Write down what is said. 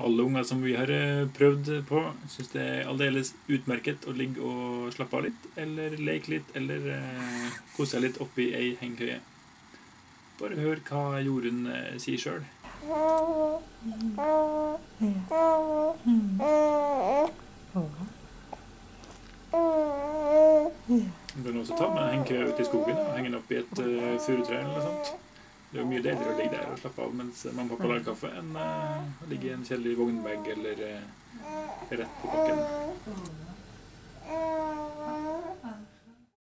Alle unger som vi har eh, prøvd på, syns det er aldeles utmerket å ligge og slappe av litt, eller leke litt, eller eh, kose seg litt oppi ei hengekøye. Bare hør hva Jorunn eh, sier sjøl. Du kan også ta med en hengekøye ut i skogen og henge den opp i et uh, furutre eller noe sånt. Det er jo mye deiligere å ligge der og slappe av mens mamma og på lager kaffe, enn eh, å ligge i en kjedelig vognbag eller eh, rett på bakken.